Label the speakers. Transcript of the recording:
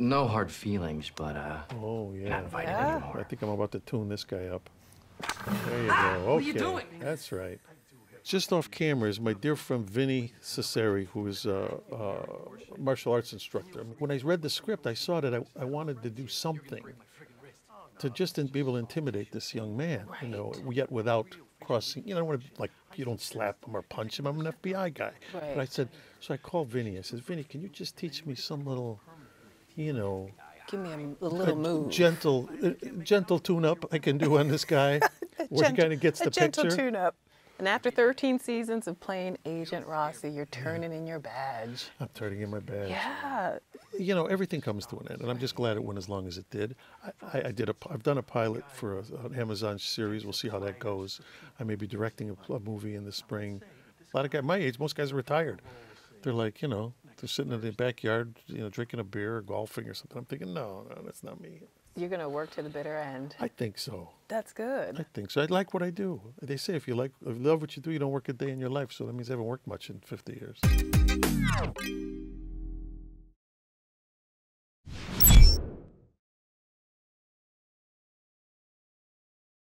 Speaker 1: no hard feelings, but uh,
Speaker 2: Oh, yeah.
Speaker 1: not invited
Speaker 3: Yeah.
Speaker 1: anymore.
Speaker 2: I think I'm about to tune this guy up. There you
Speaker 3: Ah,
Speaker 2: go.
Speaker 1: what are you
Speaker 2: Okay,
Speaker 1: doing?
Speaker 2: That's right. Just off camera is my dear friend Vinny Cesari, who is a, a martial arts instructor. When I read the script, I saw that I, I wanted to do something to just be able to intimidate this young man, you know, yet without crossing. You know, I don't want to, like you don't slap him or punch him. I'm an FBI guy. Right. But I said, so I called Vinny. I said, Vinny, can you just teach me some little, you know,
Speaker 3: Give me a, a little move.
Speaker 2: gentle, uh, gentle tune-up I can do on this guy, where he kind of gets the a
Speaker 3: gentle
Speaker 2: picture.
Speaker 3: tune-up. And after 13 seasons of playing Agent Rossi, you're turning in your badge.
Speaker 2: I'm turning in my badge.
Speaker 3: Yeah.
Speaker 2: You know, everything comes to an end, and I'm just glad it went as long as it did. I, I, I did a, I've done a pilot for a, an Amazon series. We'll see how that goes. I may be directing a, a movie in the spring. A lot of guys my age, most guys are retired. They're like, you know, they're sitting in the backyard, you know, drinking a beer or golfing or something. I'm thinking, no, no, that's not me.
Speaker 3: You're going to work to the bitter end.
Speaker 2: I think so.
Speaker 3: That's good.
Speaker 2: I think so. I like what I do. They say if you like, if you love what you do, you don't work a day in your life. So that means I haven't worked much in 50 years.